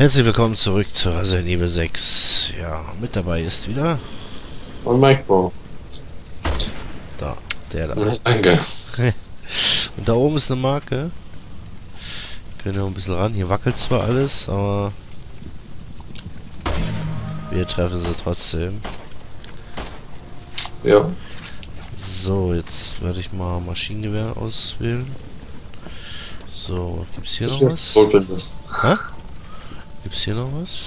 Herzlich willkommen zurück zu Resident Evil 6. Ja, mit dabei ist wieder Und Micro. da, der da. Danke. Und da oben ist eine Marke. Können wir ein bisschen ran. Hier wackelt zwar alles, aber wir treffen sie trotzdem. Ja. So, jetzt werde ich mal Maschinengewehr auswählen. So, gibt's hier noch was? Hä? Gibt's hier noch was?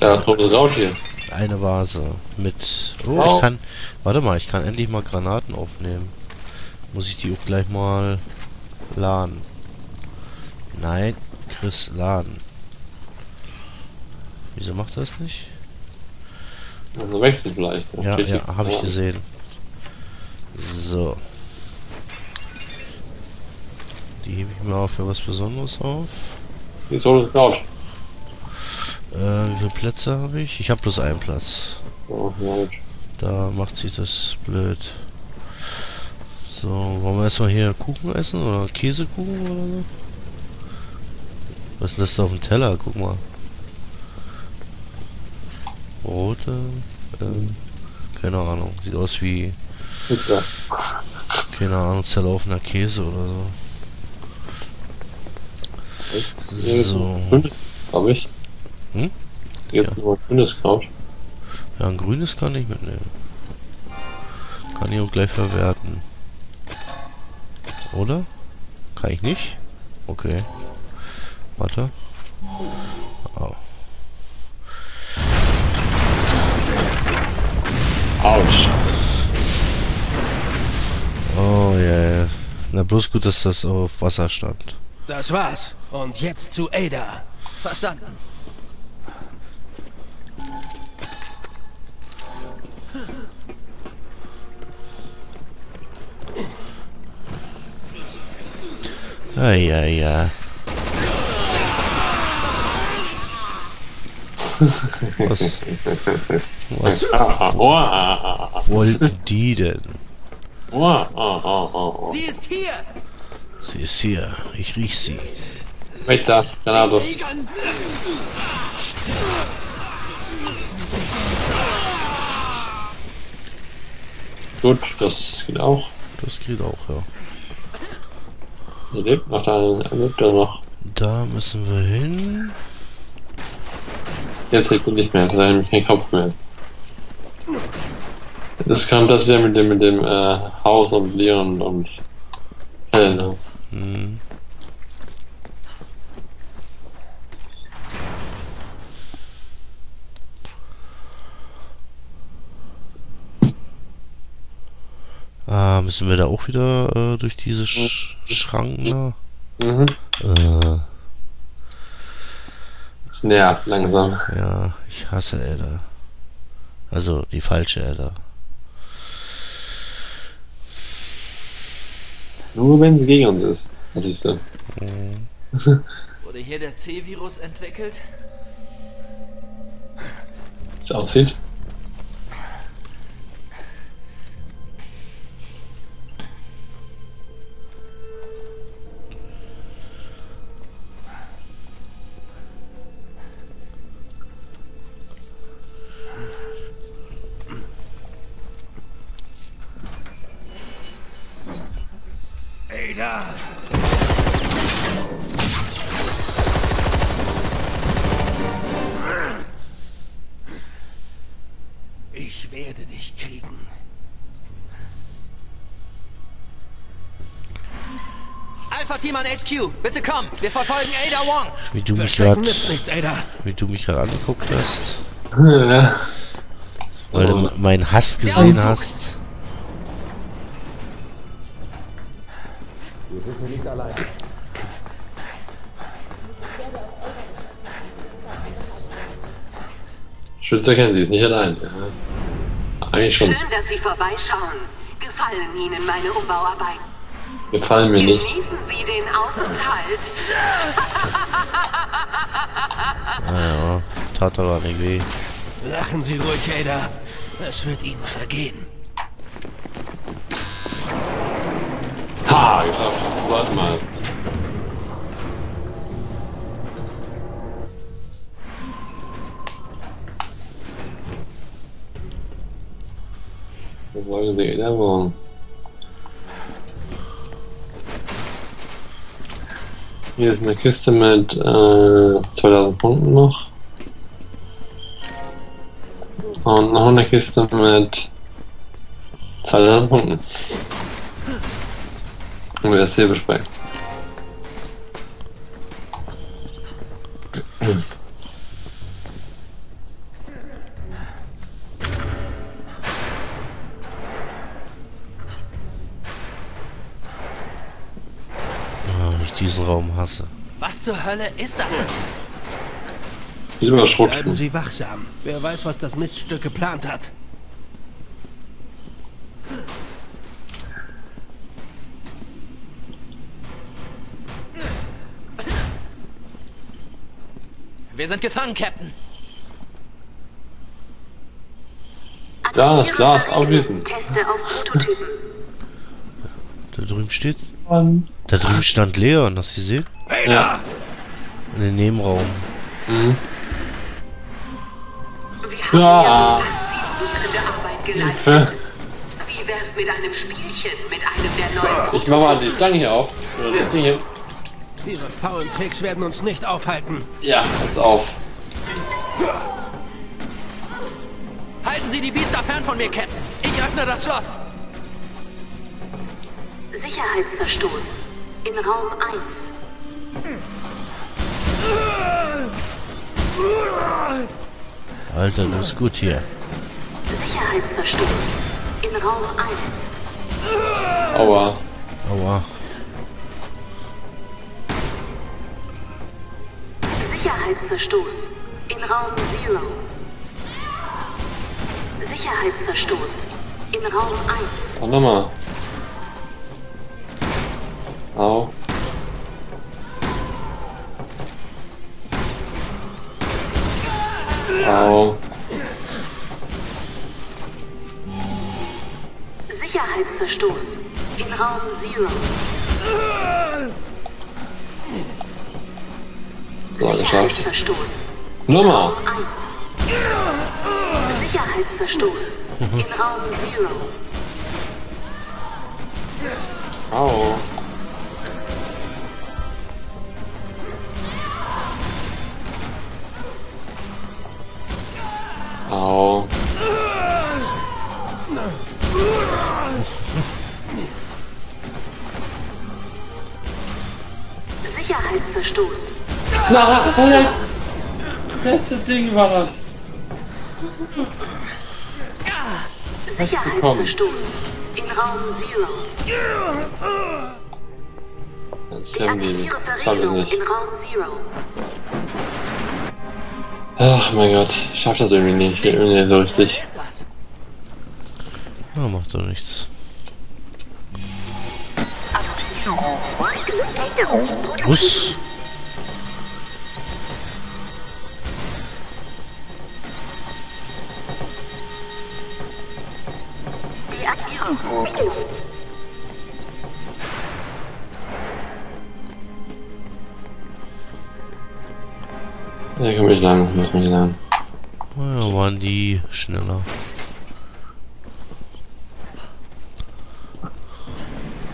Ja, rotes Raut hier. Eine Vase mit. Oh, Oh. ich kann. Warte mal, ich kann endlich mal Granaten aufnehmen. Muss ich die auch gleich mal laden? Nein, Chris, laden. Wieso macht das nicht? Also wechselt vielleicht. Ja, ja, habe ich gesehen. So. Die hebe ich mir auch für was Besonderes auf. Die ist rotes Raut. Äh, wie viele Plätze habe ich? Ich habe bloß einen Platz. Oh. Da macht sich das blöd. So, wollen wir erstmal hier Kuchen essen oder Käsekuchen oder so? Was ist denn das da auf dem Teller? Guck mal. Rote, ähm, keine Ahnung. Sieht aus wie, Pizza. keine Ahnung, zerlaufener Käse oder so. So. Glaube ich. Hm? Jetzt Ja. nur grünes Kraut. Ja, ein grünes kann ich mitnehmen. Kann ich auch gleich verwerten. Oder? Kann ich nicht? Okay. Warte. Au. Autsch. Oh ja, yeah. Na bloß gut, dass das auf Wasser stand. Das war's. Und jetzt zu Ada. Verstanden. Ah ja, ja. Was, was wollten die denn? Sie ist hier. Sie ist hier. Ich riech sie. Weg da, Granate. Gut, das geht auch. Das geht auch, ja. Er lebt noch da, er lebt da noch. Da müssen wir hin. Jetzt lebt er nicht mehr, jetzt hat er keinen Kopf mehr. Das kam das wieder mit dem, mit dem äh, Haus und Leon und Helena. Hm. Ah, müssen wir da auch wieder äh, durch diese Sch Schranken da? Mhm. Äh, Das nervt langsam. ja, ich hasse Ada. Also die falsche Ada. Nur wenn sie gegen uns ist. Das ist so. Wurde hier der C-Virus entwickelt? Wie es aussieht. Ada. Ich werde dich kriegen. Alpha Team an HQ, bitte komm, wir verfolgen Ada Wong. Wie du mich gerade, wie du mich gerade angeguckt hast, Ja. weil Oh. du meinen Hass gesehen hast. Wir sind hier nicht allein. Schütze kennen sie ist nicht allein. Ja. Eigentlich schon. Schön, dass Sie vorbeischauen. Gefallen Ihnen meine Umbauarbeiten? Gefallen mir nicht. Genießen Sie den Aufenthalt. Naja, tat aber nicht weh. Lachen Sie ruhig, Ada. Es wird Ihnen vergehen. Ah, jetzt hab ich. Warte mal. Wo wollte die Erinnerung? Hier ist eine Kiste mit äh, 2000 Punkten noch. Und noch eine Kiste mit 2000 Punkten. Und Hilbespray. Ah, ich diesen Raum hasse. Was zur Hölle ist das? Immer Bleiben. Sie wachsam. Wer weiß, was das Miststück geplant hat. Wir sind gefangen, Captain. Da, das Glas, Aktiviere auflösen. Teste auf Prototypen. Da drüben steht. Da drüben stand Leon, hast du gesehen? Ja. In den Nebenraum. Wir haben Ja. Hilfe. Wie wär's mit einem Spielchen mit einem der neuen Ich mach mal die Stange hier auf. Oder das Ding hier. Ihre faulen Tricks werden uns nicht aufhalten. Ja, pass auf. Halten Sie die Biester fern von mir, Captain. Ich öffne das Schloss. Sicherheitsverstoß in Raum 1. Alter, du bist gut hier. Sicherheitsverstoß in Raum 1. Aua. Aua. Sicherheitsverstoß in Raum 0. Sicherheitsverstoß in Raum 1. Und nochmal. Au. Au. Sicherheitsverstoß in Raum 0. So, geschafft. Sicherheitsverstoß. 1. Sicherheitsverstoß in Raum 0. Au. Au. Sicherheitsverstoß. Na, das letzte Ding war das. Sicherheitsverstoß in Raum 0. Jetzt sterben die. Ich es Verriegelung nicht. in Raum 0. Ach mein Gott, ich schaff das irgendwie nicht. Irgendwie nicht so richtig. Das? Ja, macht doch nichts. Was? Ich lang, muss mich lang. Ja, waren die schneller.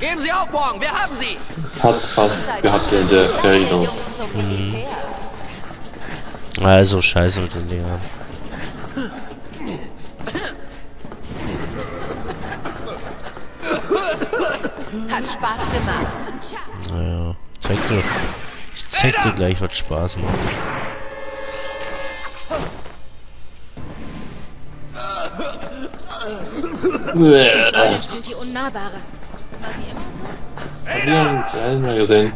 Geben Sie auf, Wong. Wir haben Sie. Hat's fast gehabt in der Verriegelung. Also scheiße mit den Dingern. Hat Spaß gemacht. Naja. Zeig dir. Ich zeig dir gleich, was Spaß macht. Spielt die Unnahbare? War sie immer so? Hab ich ja nicht mal gesehen.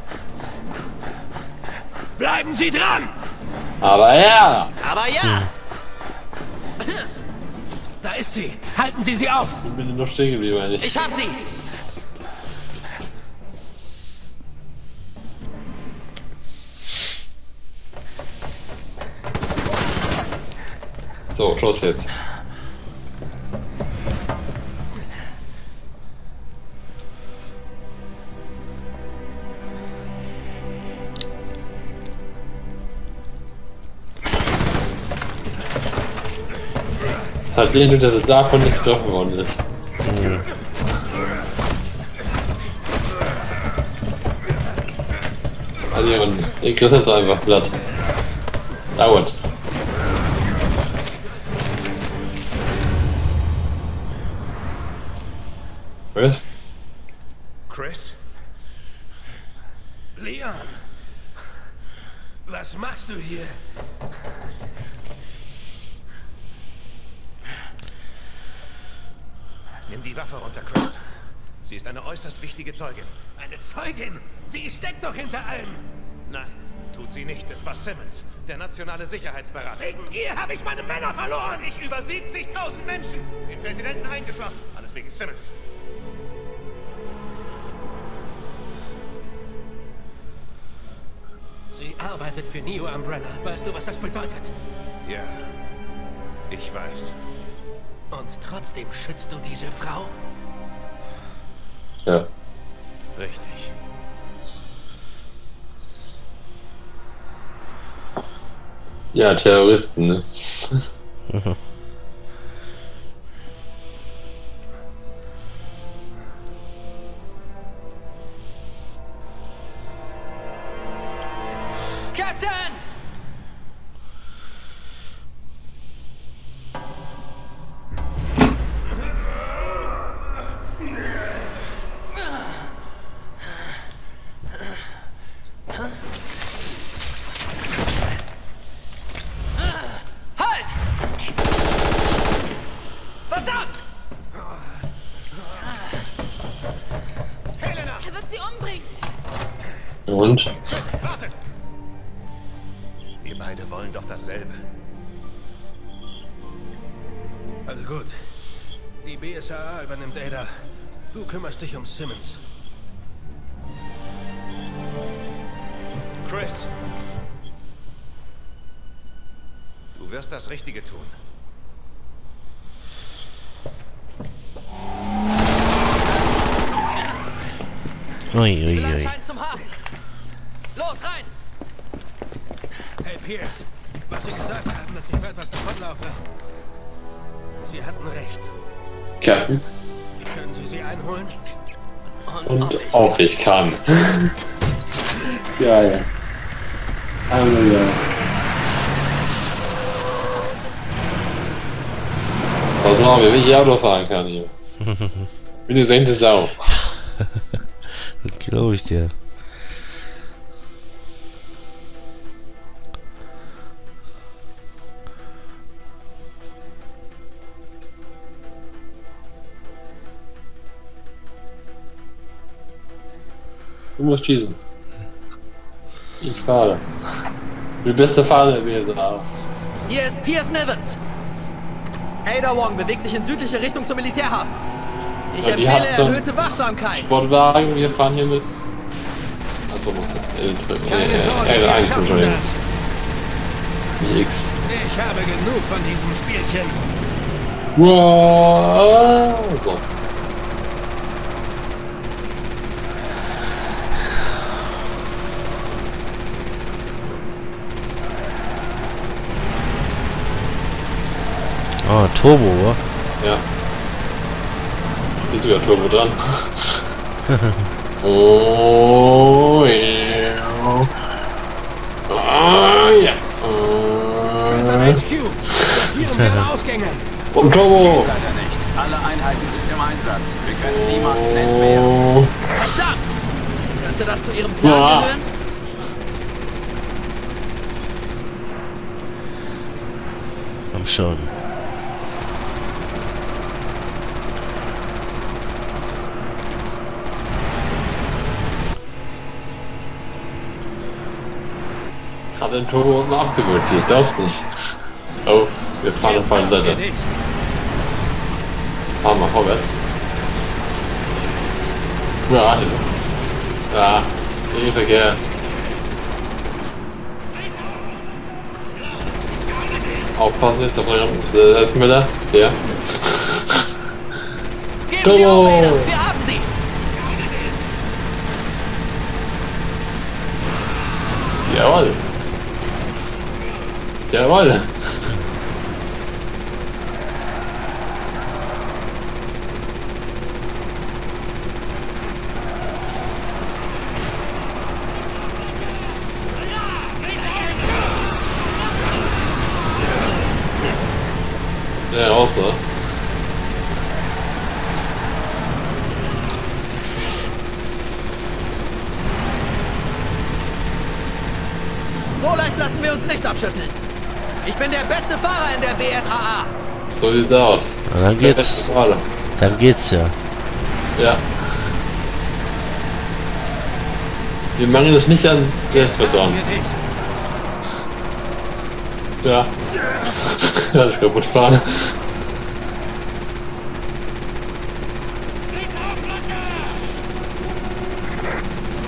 Bleiben Sie dran! Aber ja! Aber ja. Da ist sie. Halten Sie sie auf. Ich bin noch stehen geblieben eigentlich. Ich hab Sie. So, Schluss jetzt. Hat den, dass es davon nicht getroffen worden ist. Adrian, ich krieg's jetzt einfach platt. Dauert. Was? Chris? Leon! Was machst du hier? Nimm die Waffe runter, Chris. Sie ist eine äußerst wichtige Zeugin. Eine Zeugin? Sie steckt doch hinter allem! Nein, tut sie nicht. Es war Simmons, der nationale Sicherheitsberater. Wegen ihr habe ich meine Männer verloren! Ich über 70.000 Menschen! Den Präsidenten eingeschlossen. Alles wegen Simmons. Arbeitet für Neo Umbrella. Weißt du, was das bedeutet? Ja, ich weiß. Und trotzdem schützt du diese Frau? Ja. Richtig. Ja, Terroristen, ne? Captain! Wir beide wollen doch dasselbe. Also gut. Die BSAA übernimmt Ada. Du kümmerst dich um Simmons. Chris! Du wirst das Richtige tun. Uiuiui. Will anscheinend zum Hafen. Los, rein! Hey Pierce, was Sie gesagt haben, dass ich für etwas davonlaufe. Sie hatten recht. Captain. Können Sie sie einholen? Und auf ich kann. Geil. Halleluja. Was machen wir, wenn ich Auto fahren kann hier? Wie eine sehnte Sau. Das glaube ich dir. Du musst schießen. Ich fahre. Die beste Fahrer gewesen auch. Hier ist Piers Nivens. Ada Wong bewegt sich in südliche Richtung zum Militärhafen. Ich Ja, empfehle erhöhte Wachsamkeit. Sportwagen, wir fahren hier mit. Also muss L, Keine Sorge, äh, wir L1, schaffen Entschuldigung. das. Nicht X. Ich habe genug von diesem Spielchen. Wow. So. Ah, Turbo, wa? Ja. Ist sogar Turbo dran. oh. Ah, Äh. Blockieren wir ihre Ausgänge. Und Turbo. Alle Einheiten sind im Einsatz. Wir können niemanden entbehren. Oh. Verdammt! Könnte das zu Ihrem Plan Ja. gehören? Komm schon. Gerade den Turbo unten abgewürgt. Ich glaub's nicht. Oh, wir fahren auf falsche Seite. Fahren wir vorwärts. Ja, ja, eh verkehrt. Aufpassen jetzt auf eurem, äh, Müller, der. Ada! Wir haben sie! Jawohl. Jawohl. das Licht abschütteln. Ich bin der beste Fahrer in der BSAA. So sieht's aus. Na, dann geht's. Dann geht's ja. Ja. Wir mangeln es nicht an dich. Ja. Alles kaputt fahren.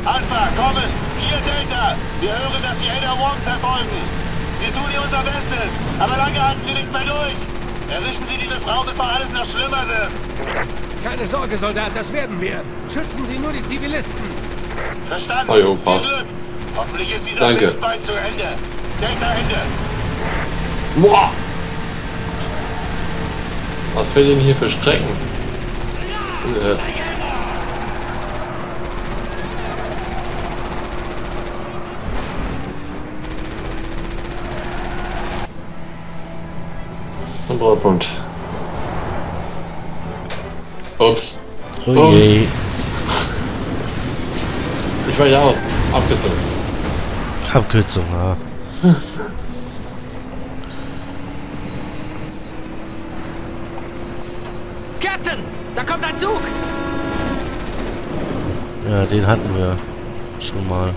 Alpha, kommen! Hier Delta! Wir hören, dass Sie Ada Wong verfolgen. Wir tun hier unser Bestes, aber lange halten wir nicht mehr durch. Erwischen Sie diese Frau, bevor alles noch schlimmer wird. Keine Sorge, Soldat, das werden wir. Schützen Sie nur die Zivilisten. Verstanden? Oh jo, passt. Hoffentlich ist dieser Danke. Bald zu Ende. Delta Ende. Boah! Was fällt denn hier für Strecken? Ungehört. Kontrollpunkt. Ups. Oh je. Ich weiche aus. Abgezogen. Abkürzung, ja. Captain, da kommt ein Zug. Ja, den hatten wir schon mal.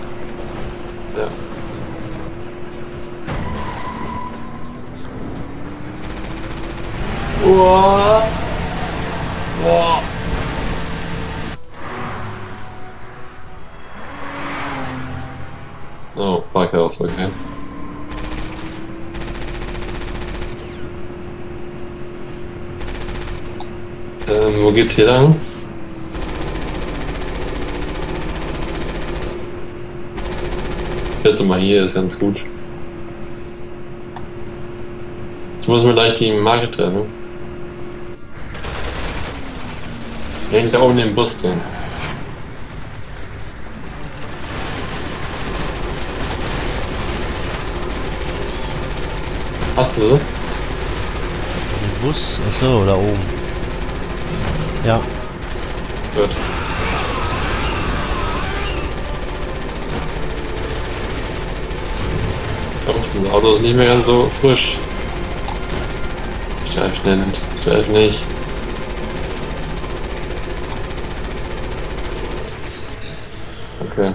Boah. Boah. Oh, Parkhaus, okay. Ähm, wo geht's hier lang? Jetzt mal hier, ist ganz gut. Jetzt müssen wir gleich die Marke treffen. Hängt da oben im Bus drin. Hast du sie? Den Bus, achso, da oben. Ja, Gut. Das Auto ist nicht mehr ganz so frisch. Steif schnell, steif nicht. Okay.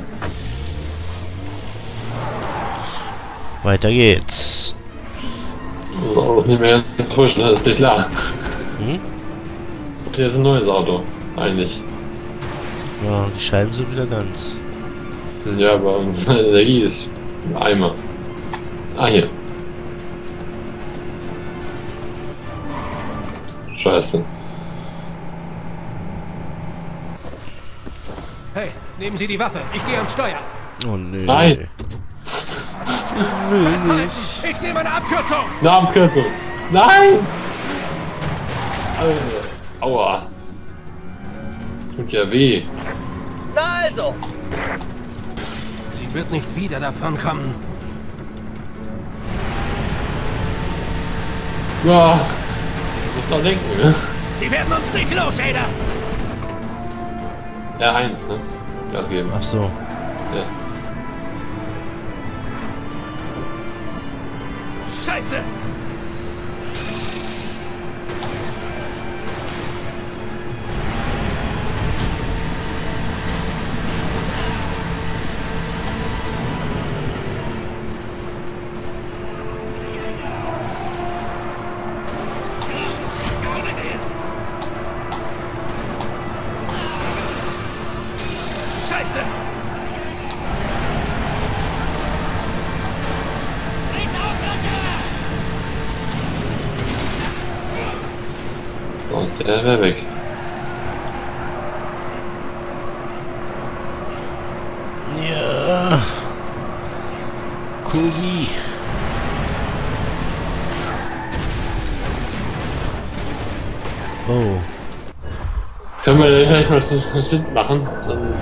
Weiter geht's. Das Auto ist nicht mehr ganz frisch, ne? Das ist dir klar. Hm? Hier ist ein neues Auto, eigentlich. Ja, die Scheiben sind wieder ganz. Ja, aber unsere Energie ist im Eimer. Ah, hier. Scheiße. Hey, nehmen Sie die Waffe. Ich gehe ans Steuer. Oh nö. Nein. Festhalten! Ich nehme eine Abkürzung. Eine Abkürzung. Nein! Alter. Aua. Tut ja weh. Na also, Sie wird nicht wieder davon kommen. Ja. Muss doch denken, ne? Sie werden uns nicht los, Ada. R1, ne? Gas geben. Ach so. Ja. Scheiße. Scheiße. Der wäre weg. Ja. Kugi. Oh. Jetzt können wir vielleicht mal einen Schnitt machen. Dann.